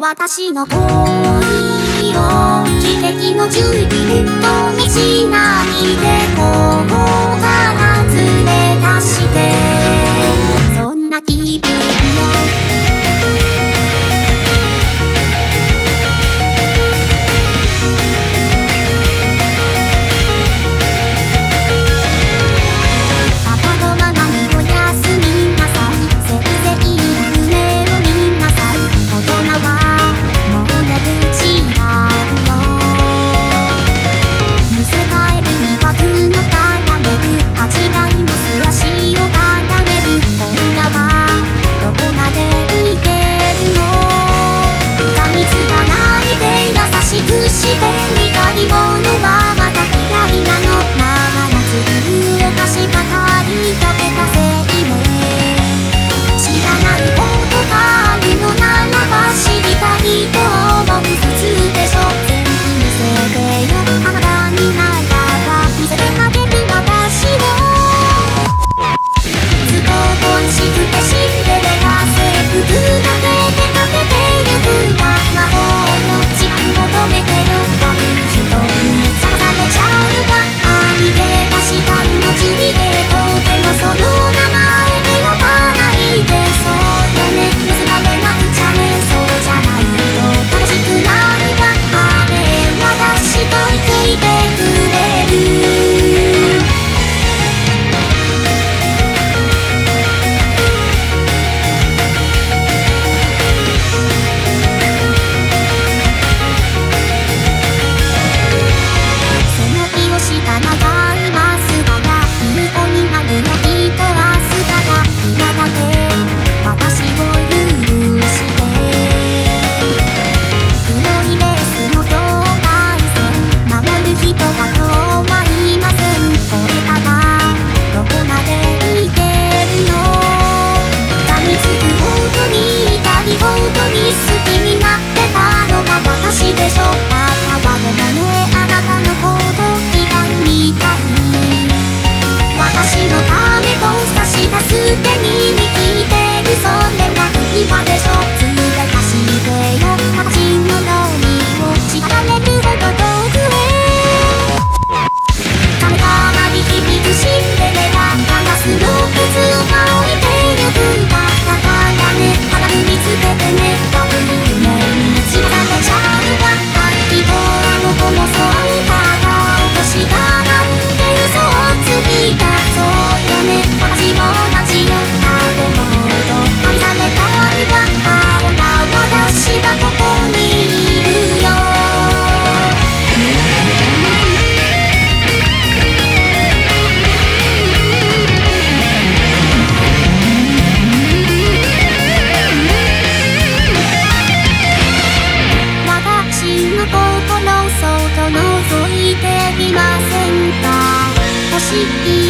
私の恋を奇跡の準備と見しないでここ Thank you.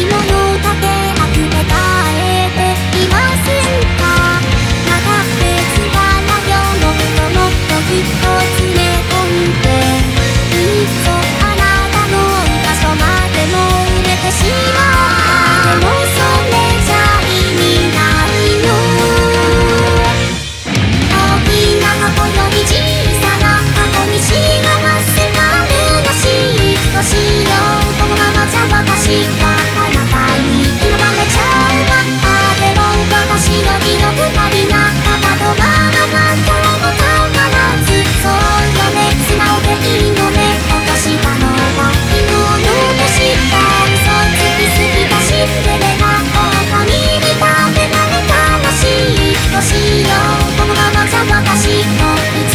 Thank you.